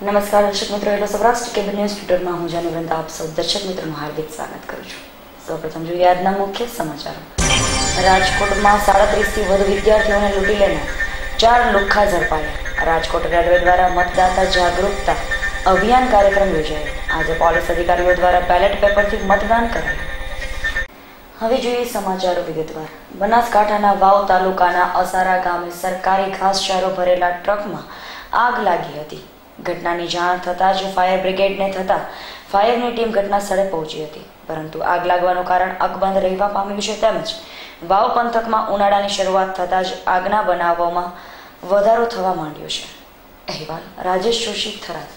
નમસ્કાર, દર્શક મિત્રો એટલે સૌરાષ્ટ્ર કેબલ ન્યૂઝ ટ્વિટરમાં હું જાનુ વૃંદા આપ સૌ દર્શક મિત્રોનું હાર્દિક સ્વાગત કરું છું. સૌપ્રથમ જોઈએ આજના મુખ્ય સમાચારો. રાજકોટમાં સાડત્રીસથી વધુ વિદ્યાર્થીઓને લૂંટી લેનાર ચાર લુખ્ખા ઝડપાયા. રાજકોટ રેલવે દ્વારા મતદાતા જાગૃતતા અભિયાન કાર્યક્રમ યોજાયો. આજે પોલીસ અધિકારીઓ દ્વારા બેલેટ પેપરથી મતદાન કરાયું. હવે જોઈએ સમાચારો વિગતવાર. બનાસકાંઠાના વાવ તાલુકાના અસારા ગામે સરકારી ઘાસચારો ભરેલા ટ્રકમાં આગ લાગી હતી. ઘટનાની જાણ થતાં જ ફાયર બ્રિગેડને થતાં ફાયરની ટીમ ઘટના સ્થળે પહોંચી હતી. પરંતુ આગ લાગવાનું કારણ અકબંધ રહેવા પામ્યું છે તેમજ વાવ પંથકમાં ઉનાળાની શરૂઆત થતાં જ આગના બનાવોમાં વધારો થવા માંડ્યો છે. અહેવાલ રાજેશ જોશી થરાદ.